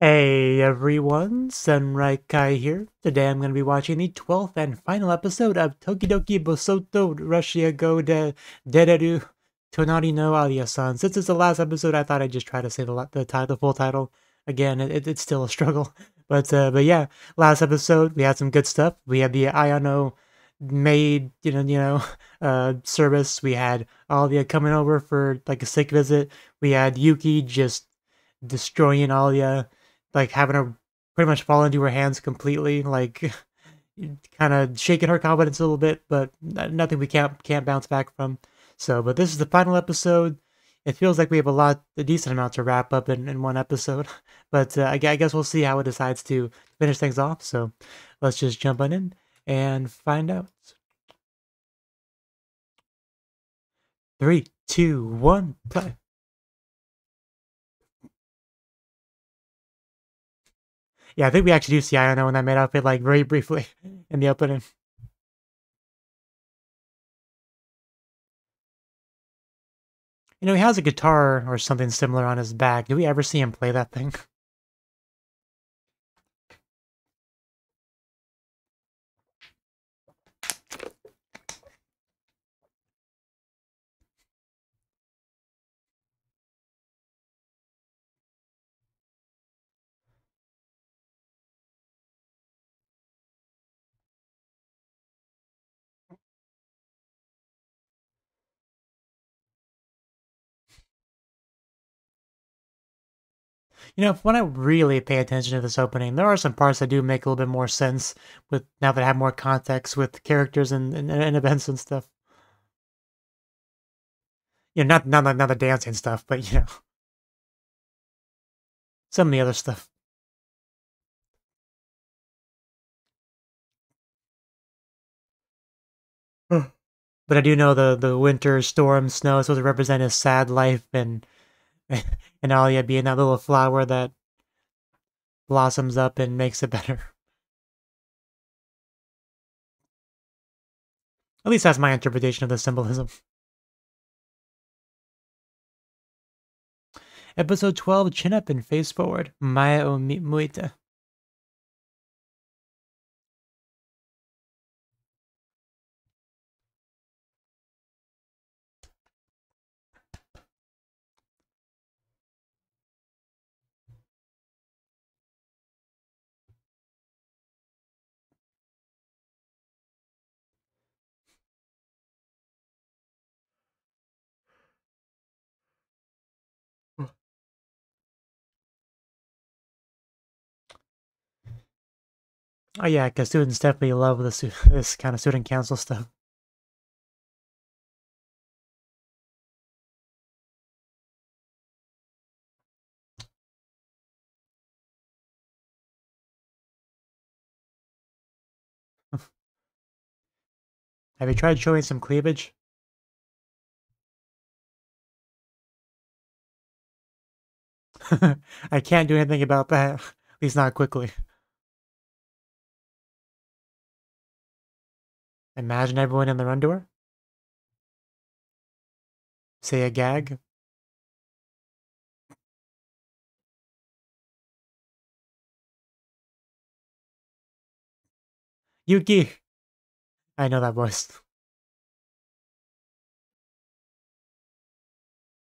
Hey everyone, Senraikai here. Today I'm going to be watching the 12th and final episode of Tokidoki Bosotto Russia Go de Dereru Tonari no Alya-san. Since it's the last episode, I thought I'd just try to say the, the, the full title. Again, it, it's still a struggle. But uh, but yeah, last episode we had some good stuff. We had the Ayano maid, you know, you know, uh, service. We had Alya coming over for like a sick visit. We had Yuki just destroying Alya like having her pretty much fall into her hands completely, like kind of shaking her confidence a little bit, but nothing we can't can't bounce back from. So, but this is the final episode. It feels like we have a lot, a decent amount to wrap up in, in one episode, but uh, I, I guess we'll see how it decides to finish things off. So, let's just jump on in and find out. Three, two, one, play. Yeah, I think we actually do see Ayano in that maid outfit, like, very briefly in the opening. You know, he has a guitar or something similar on his back. Do we ever see him play that thing? You know, when I really pay attention to this opening, there are some parts that do make a little bit more sense with now that I have more context with characters and, and, and events and stuff. You know, not not not the dancing stuff, but you know, some of the other stuff. but I do know the the winter storm snow is supposed to represent his sad life and and Alia being that little flower that blossoms up and makes it better. At least that's my interpretation of the symbolism. Episode 12, Chin Up and Face Forward. Maya o Muita. Oh yeah, because students definitely love this this kind of student council stuff. Have you tried showing some cleavage? I can't do anything about that. At least not quickly. Imagine everyone in their underwear. Say a gag. Yuki! I know that voice.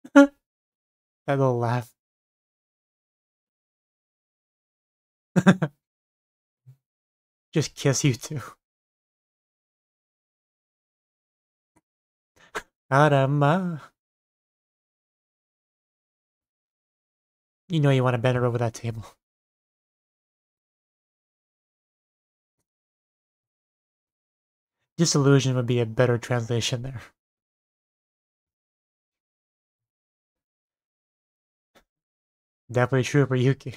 that little laugh. Just kiss you too. You know you want to bend her over that table. Disillusion would be a better translation there. Definitely true for Yuki.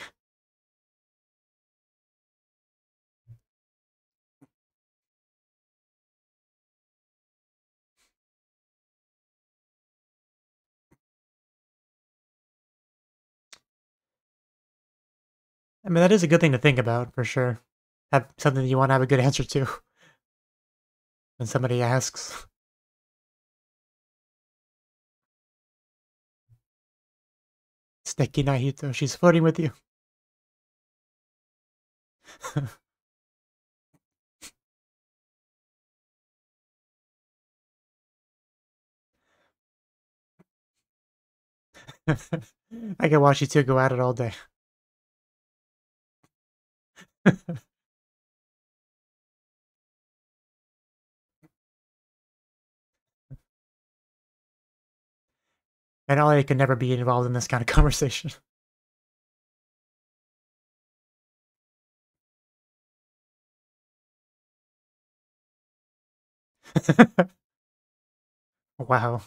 I mean, that is a good thing to think about, for sure. Have something you want to have a good answer to. When somebody asks. Sneki Nahito, she's flirting with you. I can watch you two go at it all day. and Ollie could never be involved in this kind of conversation. wow.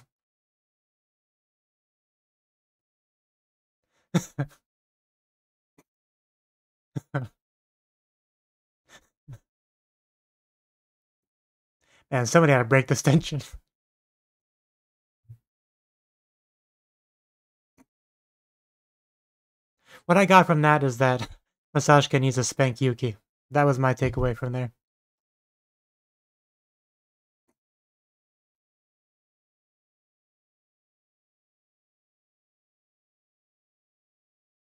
Man, somebody had to break this tension. What I got from that is that Masachika needs to spank Yuki. That was my takeaway from there.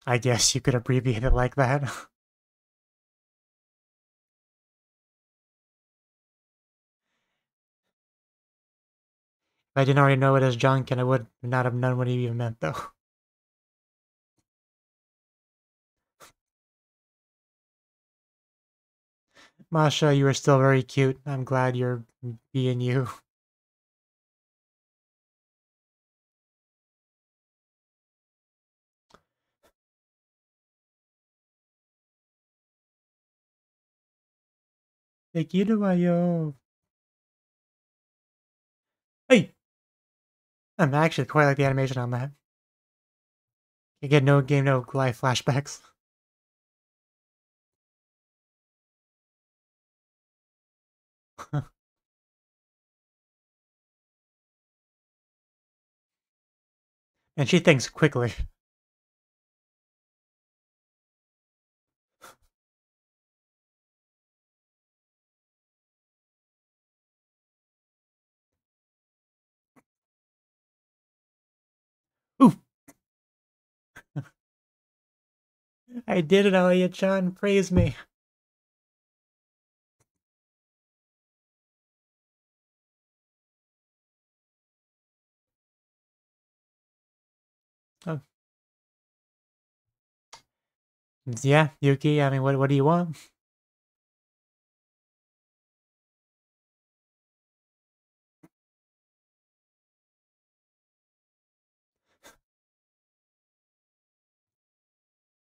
I guess you could abbreviate it like that. I didn't already know it as junk, and I would not have known what he even meant, though. Masha, you are still very cute. I'm glad you're being you. Tekiru Hey! I'm actually quite like the animation on that. You get no game, no life flashbacks. and she thinks quickly. I did it, Elliot-chan. Praise me. Oh. Yeah, Yuki, I mean, what, what do you want?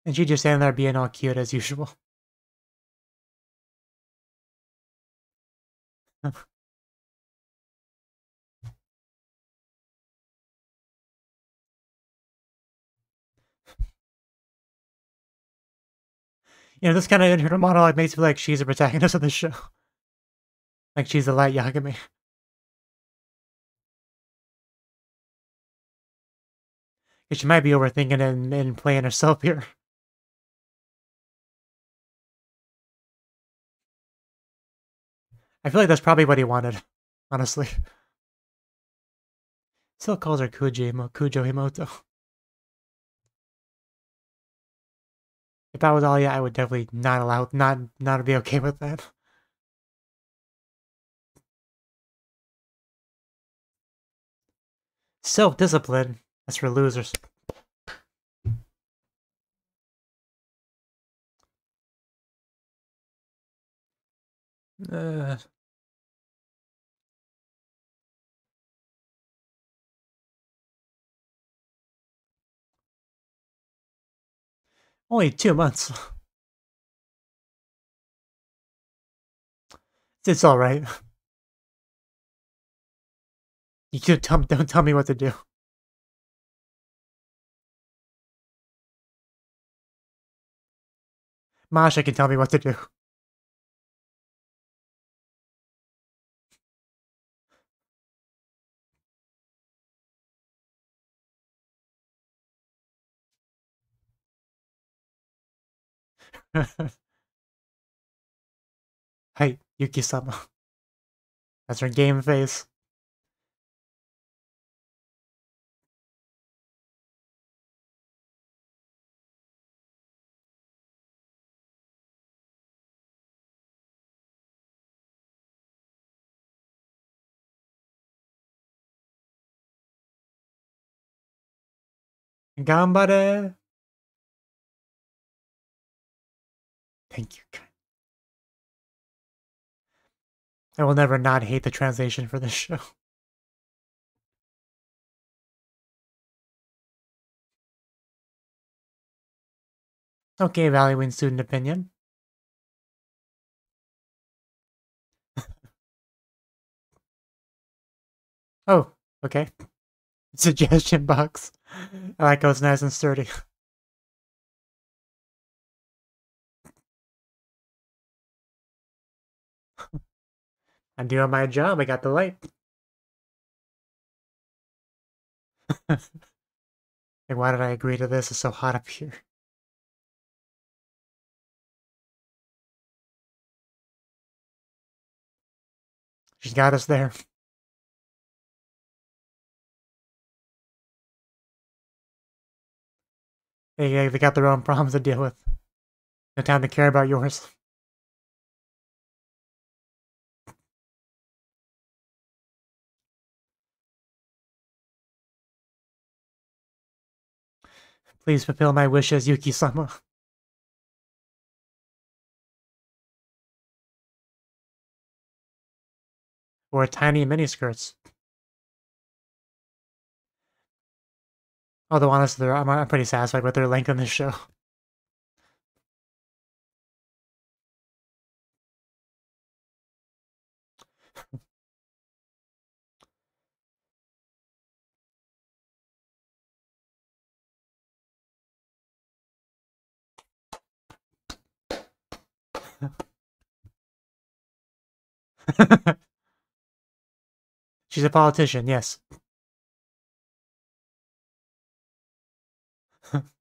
And she just standing there being all cute as usual. you know, this kind of internal monologue makes me feel like she's a protagonist of the show. Like she's the light Yagami. She might be overthinking and, and playing herself here. I feel like that's probably what he wanted, honestly. Still calls her Kuji, Kujo Himoto. If I was Alya, I would definitely not allow, not, not be okay with that. Self-discipline. That's for losers. Uh, only two months. it's all right. You tell, don't tell me what to do. Masha can tell me what to do. hey, Yuki-sama. That's her game face. Gambare! Thank you. I will never not hate the translation for this show. Okay, valuing student opinion. oh, okay. Suggestion box. I like how it's nice and sturdy. I'm doing my job. I got the light. like, why did I agree to this? It's so hot up here. She's got us there. They, they got their own problems to deal with. No time to care about yours. Please fulfill my wishes, Yuki-sama. Or tiny miniskirts. Although honestly, I'm, I'm pretty satisfied with their length in this show. She's a politician, yes.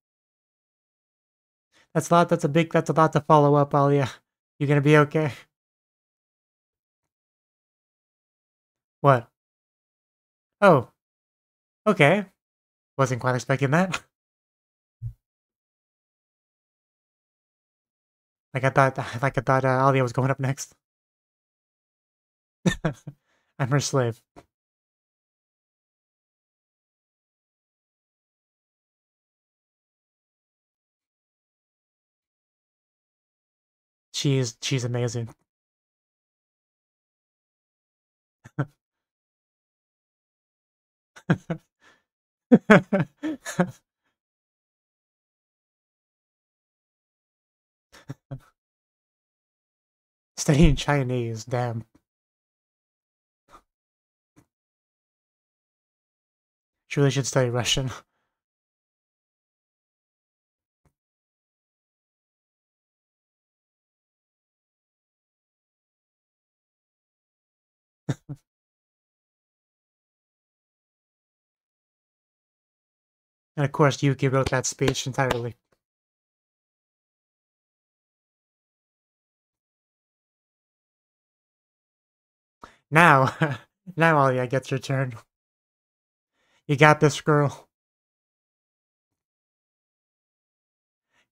that's a lot, that's a big, that's a lot to follow up, Alya. You're gonna be okay? What? Oh. Okay. Wasn't quite expecting that. Like I thought, like I thought uh, Alya was going up next. I'm her slave. She's she's amazing. Studying Chinese, damn. She really should study Russian. and of course, Yuki wrote that speech entirely. Now, now Alya gets your turn. You got this, girl.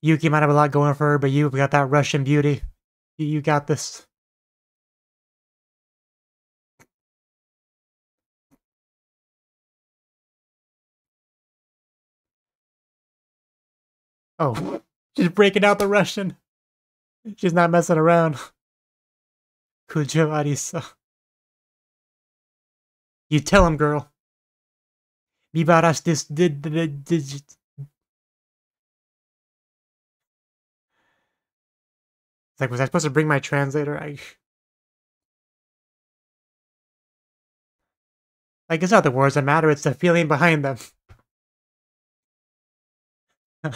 Yuki might have a lot going for her, but you've got that Russian beauty. You, got this. Oh, she's breaking out the Russian. She's not messing around. Kujo Arisa. You tell him, girl. Vivaras this did did did. like, was I supposed to bring my translator? I like it's not the words that matter, it's the feeling behind them. this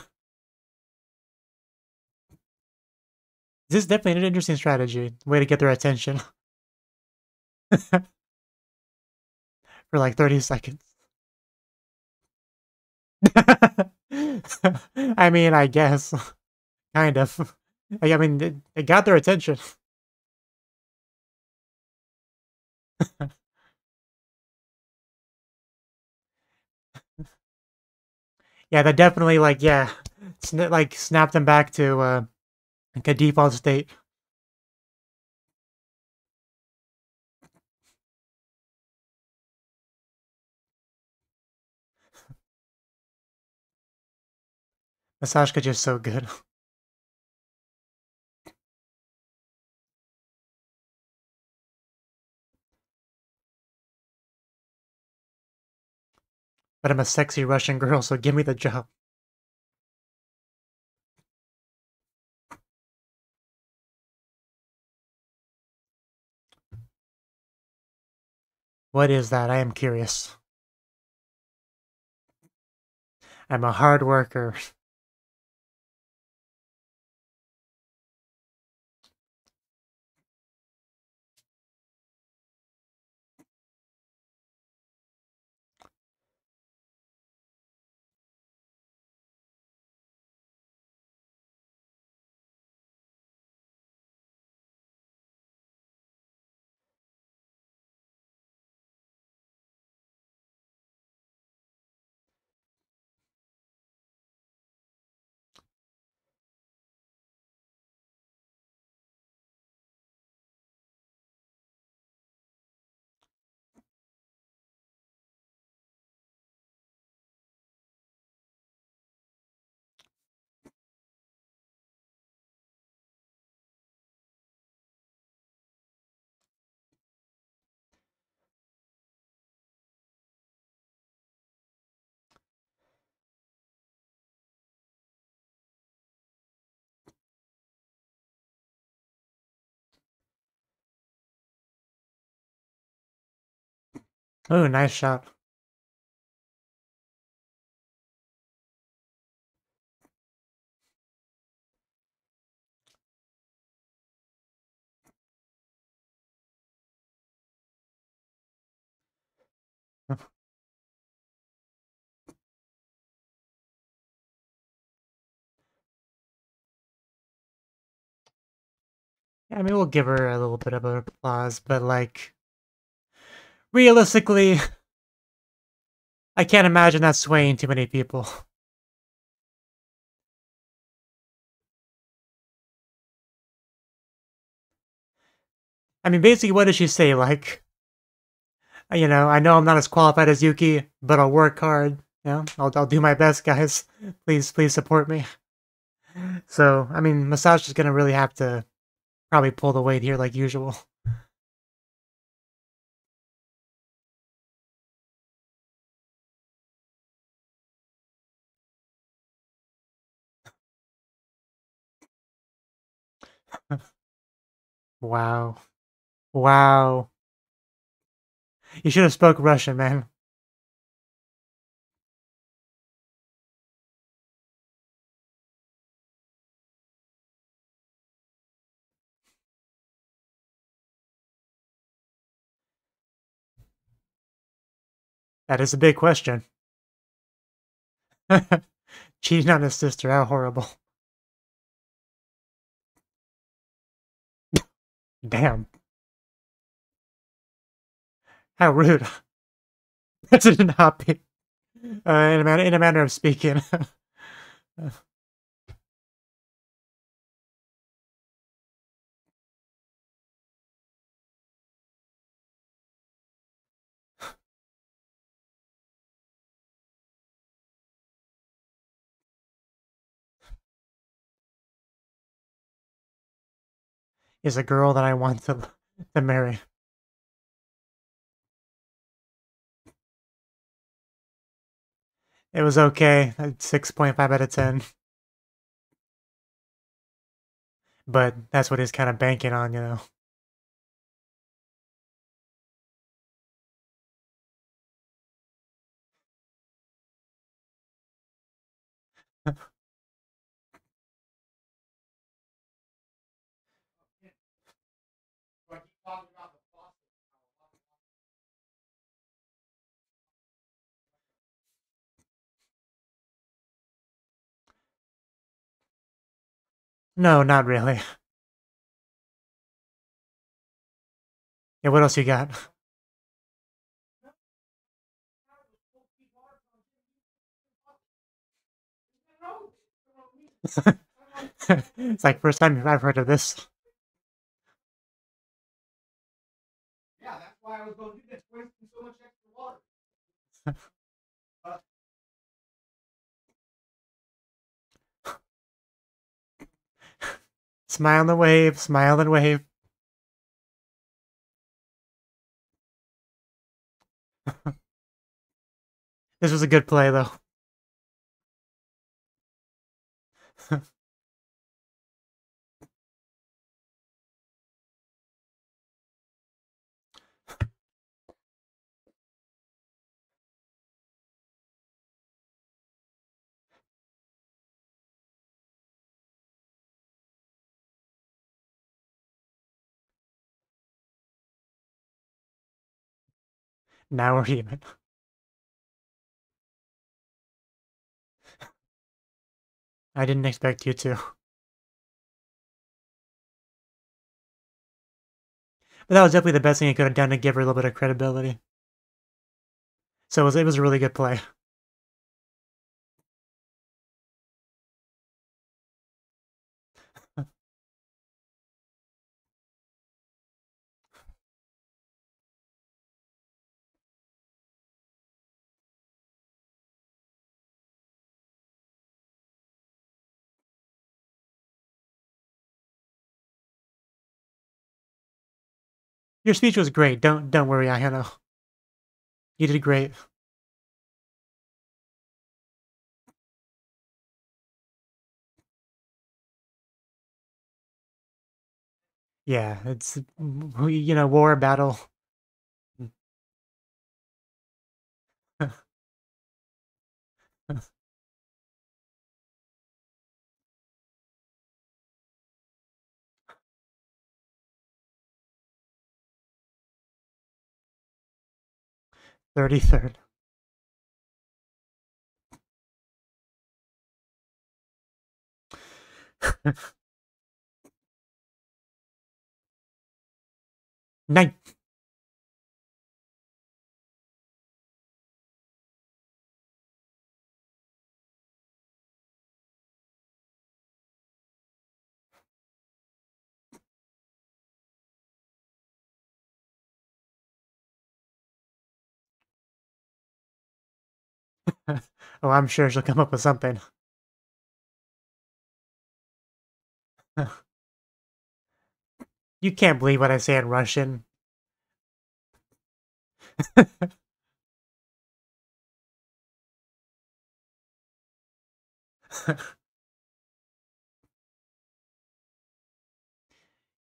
is definitely an interesting strategy. Way to get their attention. For like 30 seconds. I mean, I guess. kind of. I mean, it, it got their attention. yeah, that definitely, like, yeah, sn like, snapped them back to, uh, like a default state. Masachika just so good. But I'm a sexy Russian girl, so give me the job. What is that? I am curious. I'm a hard worker. Oh, nice shot. I mean, we'll give her a little bit of applause, but like, realistically, I can't imagine that swaying too many people. I mean, basically, what does she say? Like, uh, you know, I know I'm not as qualified as Yuki, but I'll work hard. You know, I'll, I'll do my best, guys. Please, please support me. So, I mean, Masash is gonna really have to probably pull the weight here like usual. Wow. Wow. You should have spoke Russian, man. That is a big question. Cheating on his sister, how horrible. Damn. How rude. Not be. Uh, in, a manner, in a manner of speaking. is a girl that I want to, to marry. It was okay. 6.5 out of 10. But that's what he's kind of banking on, you know. No, not really. Yeah, what else you got? it's like first time I've heard of this. Yeah, that's why I was going to do this, wasting so much extra water. Smile and wave, smile and wave. this was a good play, though. Now we're even. I didn't expect you to. But that was definitely the best thing I could have done to give her a little bit of credibility. So it was, it was a really good play. Your speech was great. Don't don't worry, Ayano. You did great. Yeah, it's you know war battle. Thirty third. Nine. oh, I'm sure she'll come up with something. you can't believe what I say in Russian.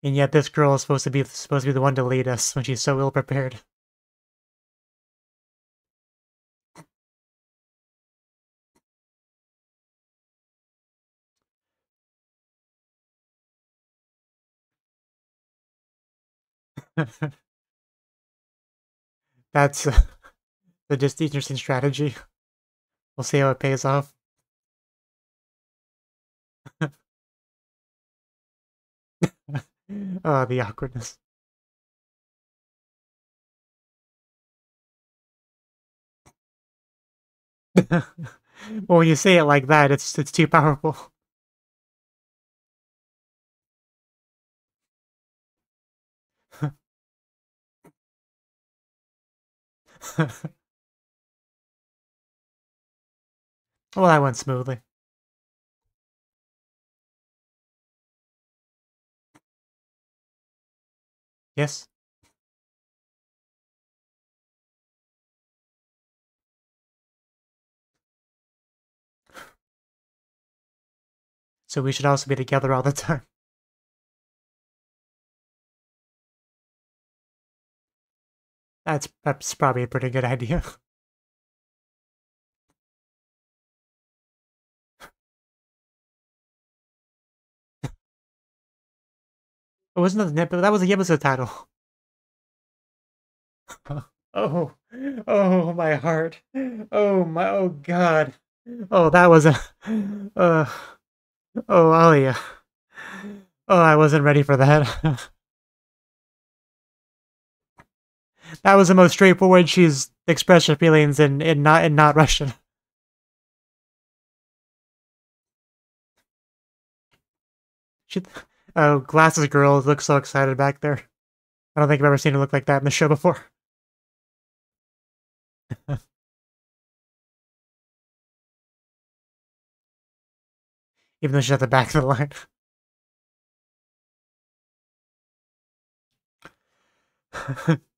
and yet this girl is supposed to be supposed to be the one to lead us when she's so ill prepared. That's uh, the just interesting strategy. We'll see how it pays off. oh, the awkwardness. well, when you say it like that, it's it's too powerful. well, that went smoothly. Yes? So we should also be together all the time. That's, that's probably a pretty good idea. It wasn't the that was the episode title. oh, oh, my heart. Oh, my, oh, God. Oh, that was a, uh, oh, Alya. Oh, I wasn't ready for that. that was the most straightforward she's expressed her feelings in, in not in not Russian. She, oh, glasses girl looks so excited back there. I don't think I've ever seen her look like that in the show before. Even though she's at the back of the line.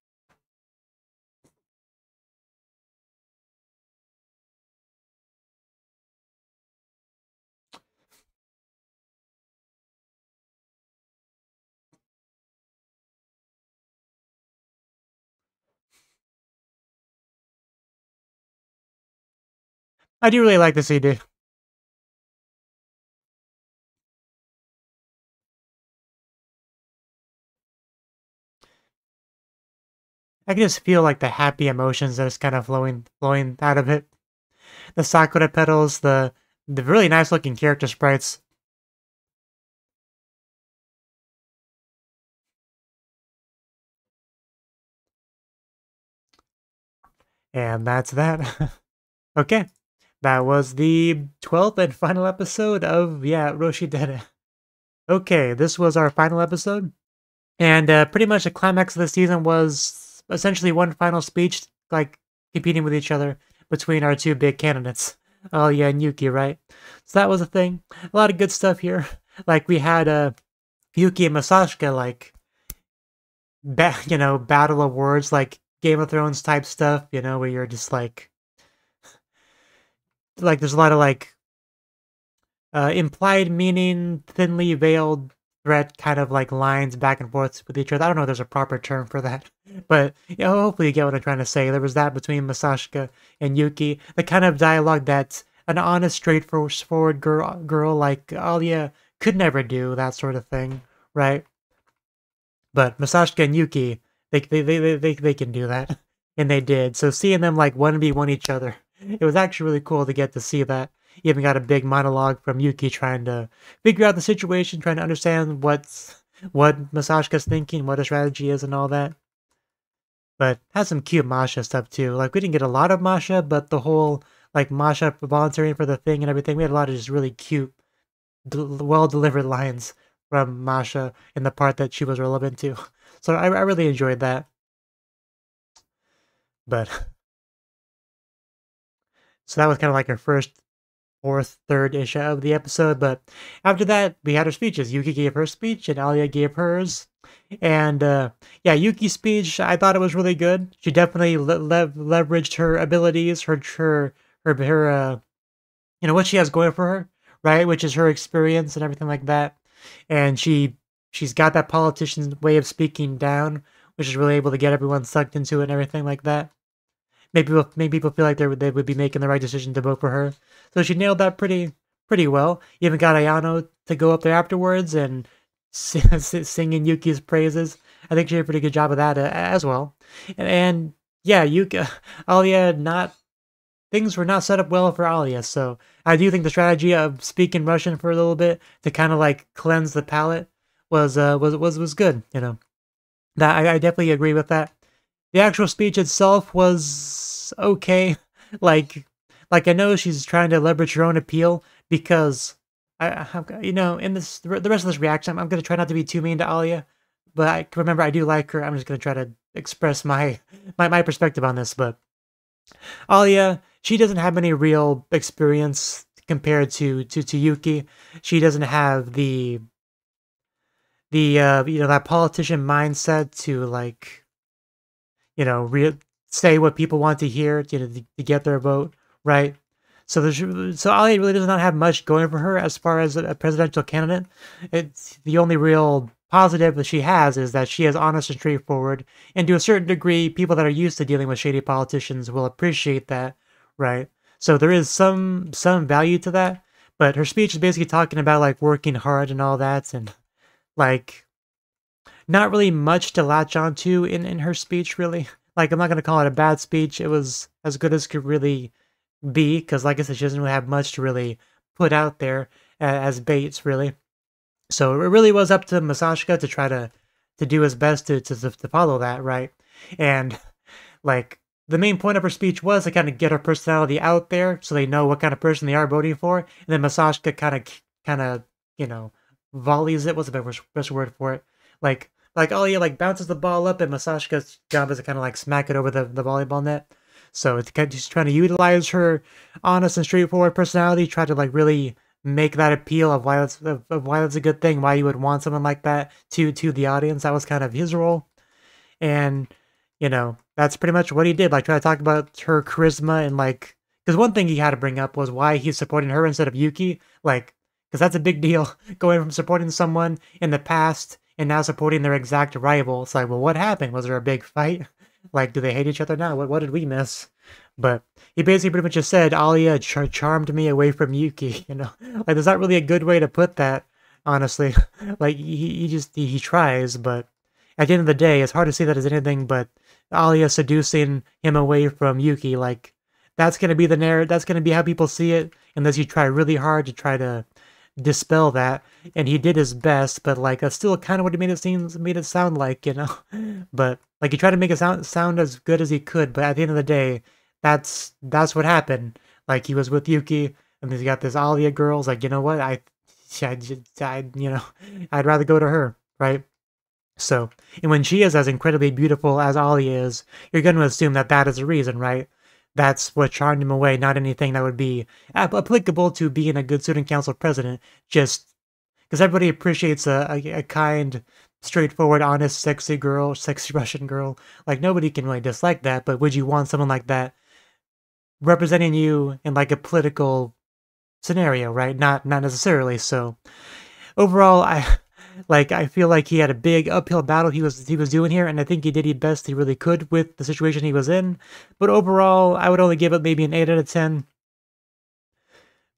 I do really like this CD. I can just feel like the happy emotions that is kind of flowing flowing out of it. The sakura petals, the the really nice looking character sprites. And that's that. okay. That was the 12th and final episode of, yeah, Roshi Dere. Okay, this was our final episode. And uh, pretty much the climax of the season was essentially one final speech, like competing with each other between our two big candidates. Oh yeah, and Yuki, right? So that was a thing. A lot of good stuff here. Like we had uh, Yuki and Masachika, like, ba- you know, battle of words, like Game of Thrones type stuff. You know, where you're just like, like there's a lot of like uh, implied meaning, thinly veiled threat kind of like lines back and forth with each other. I don't know if there's a proper term for that, but you know, hopefully you get what I'm trying to say. There was that between Masachika and Yuki, the kind of dialogue that an honest, straightforward girl, girl like Alya could never do, that sort of thing, right? But Masachika and Yuki, they they they they, they, can do that, and they did. So seeing them like one v one each other, it was actually really cool to get to see that. You even got a big monologue from Yuki trying to figure out the situation, trying to understand what's what Masachika's thinking, what her strategy is, and all that. But has some cute Masha stuff too. Like we didn't get a lot of Masha, but the whole like Masha volunteering for the thing and everything, we had a lot of just really cute, well delivered lines from Masha in the part that she was relevant to. So I, I really enjoyed that. But so that was kind of like her first fourth, third ish of the episode. But after that, we had our speeches. Yuki gave her speech, and Alya gave hers. And uh, yeah, Yuki's speech, I thought it was really good. She definitely le- le- leveraged her abilities, her her her her, uh, you know what she has going for her, right? Which is her experience and everything like that. And she she's got that politician's way of speaking down, which is really able to get everyone sucked into it and everything like that maybe people, maybe people feel like they would, they would be making the right decision to vote for her. So she nailed that pretty pretty well. Even got Ayano to go up there afterwards and sing, sing Yuki's praises. I think she did a pretty good job of that uh, as well. And, and yeah, Yuki, Alya not things were not set up well for Alya. So I do think the strategy of speaking Russian for a little bit to kind of like cleanse the palate was uh was was was good. You know, that I, I definitely agree with that. The actual speech itself was okay. Like, like I know she's trying to leverage her own appeal because I, have, you know, in this the rest of this reaction, I'm, I'm gonna try not to be too mean to Alya, but I remember I do like her. I'm just gonna try to express my my my perspective on this. But Alya, she doesn't have any real experience compared to to to Yuki. She doesn't have the the uh you know that politician mindset to like you know, re- say what people want to hear, you know, to, to get their vote, right? So there's so Ali really does not have much going for her as far as a presidential candidate. It's the only real positive that she has is that she is honest and straightforward, and to a certain degree, people that are used to dealing with shady politicians will appreciate that, right? So there is some some value to that, but her speech is basically talking about like working hard and all that, and like not really much to latch onto in, in her speech, really. Like, I'm not going to call it a bad speech. It was as good as could really be, because, like I said, she doesn't really have much to really put out there as baits, really. So it really was up to Masachika to try to to do his best to, to, to follow that, right? And, like, the main point of her speech was to kind of get her personality out there so they know what kind of person they are voting for. And then Masachika kind of, kind of, you know, volleys it. What's the best word for it? Like, like oh yeah, like bounces the ball up, and Masachika's job is to kind of like smack it over the, the volleyball net. So it's kind of just trying to utilize her honest and straightforward personality, try to like really make that appeal of why that's of why that's a good thing, why you would want someone like that to to the audience. That was kind of his role. and you know that's pretty much what he did. Like try to talk about her charisma and like because one thing he had to bring up was why he's supporting her instead of Yuki. Like because that's a big deal going from supporting someone in the past and now supporting their exact rival. It's like, well, what happened? Was there a big fight? Like, do they hate each other now? What, what did we miss? But he basically pretty much just said, Alya char- charmed me away from Yuki, you know? Like, there's not really a good way to put that, honestly. like, he, he just, he, he tries, but at the end of the day, it's hard to see that as anything but Alya seducing him away from Yuki. Like, that's going to be the narrative, that's going to be how people see it, unless you try really hard to try to dispel that. And he did his best, but like, that's still kind of what he made it seem, made it sound like, you know? but, like, he tried to make it sound, sound as good as he could, but at the end of the day, that's that's what happened. Like he was with Yuki, and he's got this Alya girls. Like you know what, I, I, I, you know, I'd rather go to her, right? So, and when she is as incredibly beautiful as Alya is, you're going to assume that that is the reason, right? That's what charmed him away, not anything that would be applicable to being a good student council president. Just because everybody appreciates a, a, a kind, straightforward, honest, sexy girl, sexy Russian girl. Like nobody can really dislike that. But would you want someone like that representing you in like a political scenario, right? Not not necessarily. So overall, I like I feel like he had a big uphill battle he was he was doing here, and I think he did the best he really could with the situation he was in. But overall, I would only give it maybe an eight out of ten.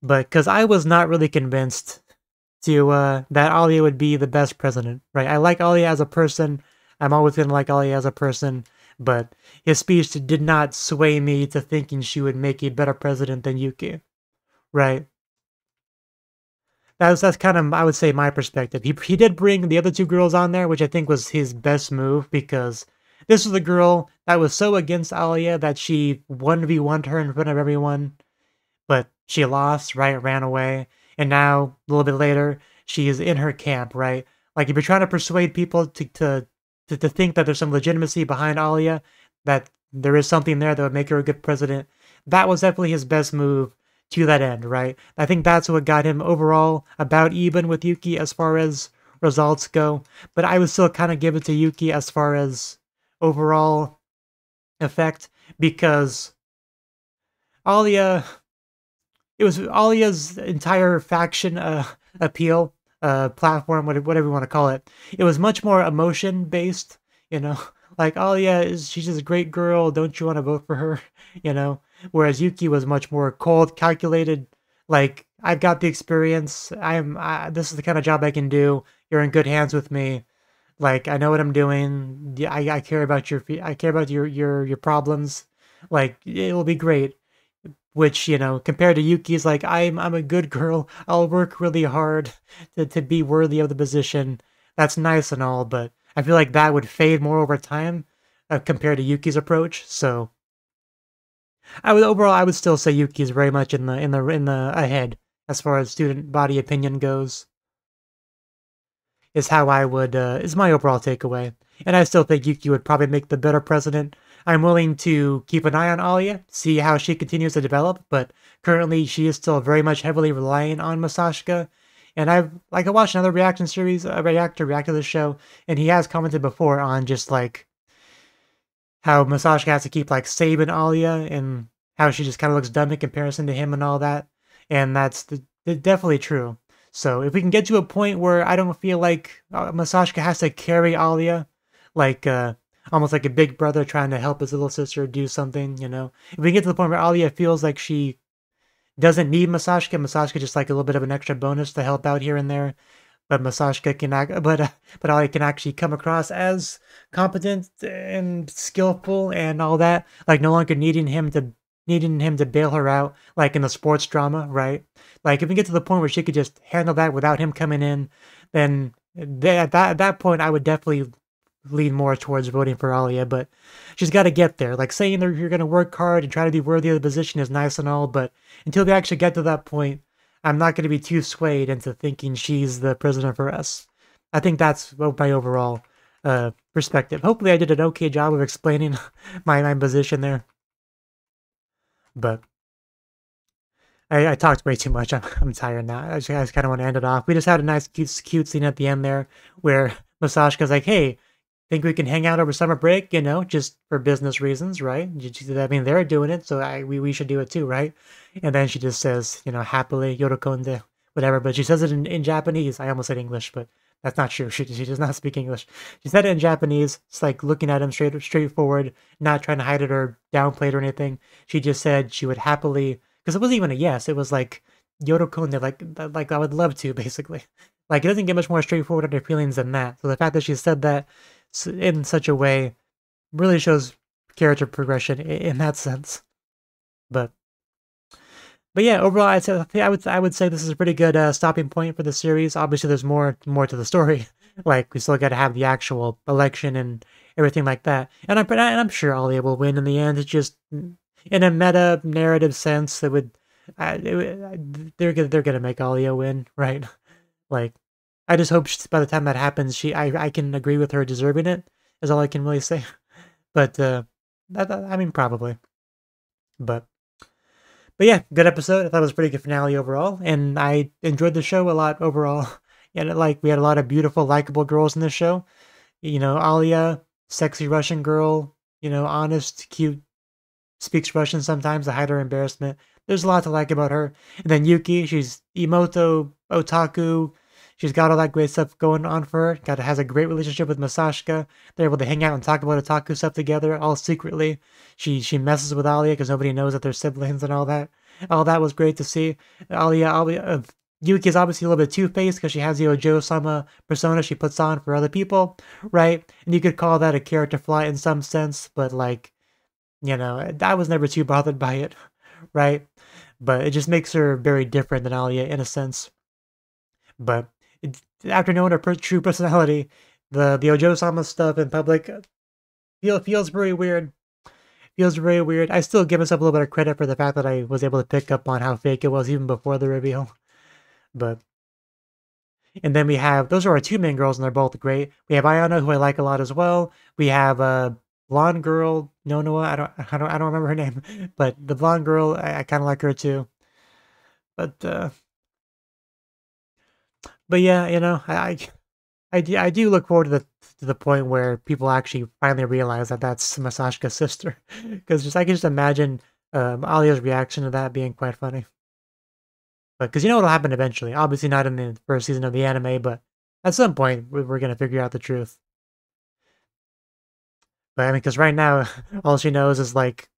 But because I was not really convinced to uh, that Alya would be the best president, right? I like Alya as a person. I'm always gonna like Alya as a person but his speech did not sway me to thinking she would make a better president than Yuki. Right? That's that's kind of I would say my perspective. He he did bring the other two girls on there, which I think was his best move because this was the girl that was so against Alya that she one v one her in front of everyone, but she lost, right? Ran away, and now a little bit later she is in her camp, right? Like if you're trying to persuade people to to to, to think that there's some legitimacy behind Alya, that there is something there that would make her a good president. That was definitely his best move to that end, right? I think that's what got him overall about even with Yuki as far as results go. But I would still kind of give it to Yuki as far as overall effect because Alya, it was Alya's entire faction uh, appeal uh, platform, whatever you want to call it. It was much more emotion based, you know, like, oh yeah, she's just a great girl. Don't you want to vote for her? You know, whereas Yuki was much more cold, calculated. Like, I've got the experience. I'm. I, this is the kind of job I can do. You're in good hands with me. Like, I know what I'm doing. I, I care about your. I care about your your your problems. Like, it will be great which you know compared to yuki's like i'm i'm a good girl i'll work really hard to, to be worthy of the position that's nice and all but i feel like that would fade more over time uh, compared to yuki's approach so i would overall i would still say Yuki is very much in the in the in the ahead as far as student body opinion goes. Is how i would uh, is my overall takeaway. And i still think yuki would probably make the better president. I'm willing to keep an eye on Alya, see how she continues to develop, but currently she is still very much heavily relying on Masachika. And I've like I watched another reaction series, a reactor react to the show, and he has commented before on just like how Masachika has to keep like saving Alya and how she just kind of looks dumb in comparison to him and all that. And that's the, the, definitely true. So if we can get to a point where I don't feel like uh, Masachika has to carry Alya, like uh, almost like a big brother trying to help his little sister do something, you know. If we get to the point where Alya feels like she doesn't need Masachika, Masachika just like a little bit of an extra bonus to help out here and there. But Masachika can act, but uh, but Alya can actually come across as competent and skillful and all that, like no longer needing him to needing him to bail her out, like in the sports drama, right? Like if we get to the point where she could just handle that without him coming in, then they, at that at that point I would definitely lean more towards voting for Alya, but she's got to get there. Like saying that you're going to work hard and try to be worthy of the position is nice and all, but until we actually get to that point, I'm not going to be too swayed into thinking she's the president for us. I think that's my overall uh, perspective. Hopefully, I did an okay job of explaining my, my position there. But I, I talked way too much. I'm, I'm tired now. I just, just kind of want to end it off. We just had a nice, cute, cute scene at the end there where Masachika's like, hey, think we can hang out over summer break, you know, just for business reasons, right? I mean, they're doing it, so I, we, we should do it too, right? And then she just says, you know, happily, yorokonde, whatever. But she says it in, in Japanese. I almost said English, but that's not true. She, she does not speak English. She said it in Japanese. It's like looking at him straight straightforward, not trying to hide it or downplay it or anything. She just said she would happily, because it wasn't even a yes. It was like, yorokonde, like, like I would love to, basically. Like, it doesn't get much more straightforward under feelings than that. So the fact that she said that in such a way really shows character progression in that sense. But but yeah, overall, I'd say, I would I would say this is a pretty good uh, stopping point for the series. Obviously, there's more more to the story. like we still got to have the actual election and everything like that. And I'm and I'm sure Alya will win in the end. It's just in a meta narrative sense, it would, it, they're gonna they're gonna make Alya win, right? Like I just hope by the time that happens, she I I can agree with her deserving it. Is all I can really say. But uh, that, I mean probably. But but yeah, good episode. I thought it was a pretty good finale overall, and I enjoyed the show a lot overall. And like we had a lot of beautiful, likable girls in the show. You know, Alya, sexy Russian girl. You know, honest, cute, speaks Russian sometimes to hide her embarrassment. There's a lot to like about her. And then Yuki, she's imouto, otaku, She's got all that great stuff going on for her. Got has a great relationship with Masachika. They're able to hang out and talk about otaku stuff together, all secretly. She she messes with Alya because nobody knows that they're siblings and all that. All that was great to see. Alya, Alya uh, Yuki is obviously a little bit two-faced because she has the Ojo-sama persona she puts on for other people, right? And you could call that a character flaw in some sense, but like, you know, I was never too bothered by it, right? But it just makes her very different than Alya in a sense. But after knowing her true personality, the the Ojo-sama stuff in public uh, feel feels very weird. Feels very weird. I still give myself a little bit of credit for the fact that I was able to pick up on how fake it was even before the reveal. But and then we have those are our two main girls, and they're both great. We have Ayano, who I like a lot as well. We have a uh, blonde girl, Nonoa. I don't, I don't, I don't remember her name, but the blonde girl, I, I kind of like her too. But uh, but yeah, you know, I, I, do, I do look forward to the to the point where people actually finally realize that that's Masachika's sister, because just I can just imagine um, Alya's reaction to that being quite funny. But because you know what'll happen eventually, obviously not in the first season of the anime, but at some point we're gonna figure out the truth. But I mean, because right now all she knows is like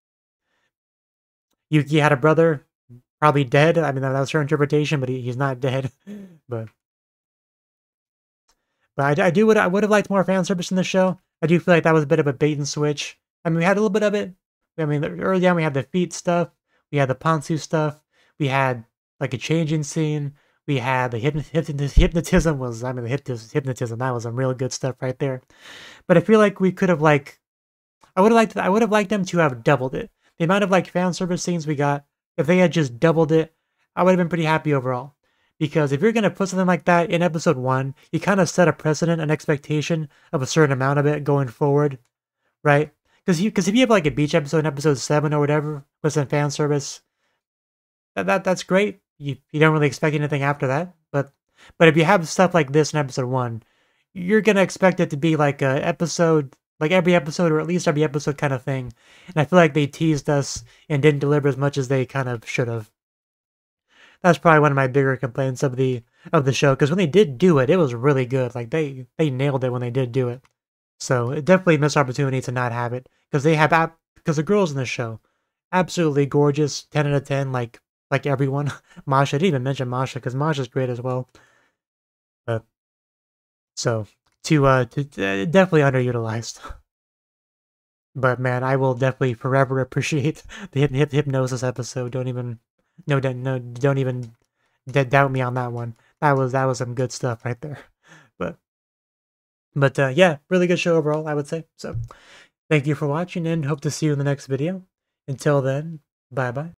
Yuki had a brother, probably dead. I mean, that was her interpretation, but he, he's not dead. but but I, I do would I would have liked more fan service in the show. I do feel like that was a bit of a bait and switch. I mean, we had a little bit of it. I mean, early on we had the feet stuff, we had the Pantsu stuff, we had like a changing scene, we had the hypnotism. Hypnotism was I mean the hypnotism that was some real good stuff right there. But I feel like we could have like I would have liked I would have liked them to have doubled it. The amount of like fan service scenes we got, if they had just doubled it, I would have been pretty happy overall. Because if you're going to put something like that in episode one, you kind of set a precedent, an expectation of a certain amount of it going forward, right? Because you, because if you have like a beach episode in episode seven or whatever with some fan service, that, that that's great. You you don't really expect anything after that, but but if you have stuff like this in episode one, you're gonna expect it to be like a episode, like every episode or at least every episode kind of thing. And I feel like they teased us and didn't deliver as much as they kind of should have that's probably one of my bigger complaints of the of the show because when they did do it, it was really good. Like they they nailed it when they did do it. So it definitely missed opportunity to not have it because they have because the girls in the show absolutely gorgeous, ten out of ten, like like everyone. Masha I didn't even mention Masha because Masha's great as well. But so to uh to, uh, definitely underutilized. But man, I will definitely forever appreciate the hip, hypnosis episode. Don't even no, don't, no, don't even doubt me on that one. That was that was some good stuff right there. But but uh, yeah, really good show overall, I would say. So thank you for watching and hope to see you in the next video. Until then, bye bye.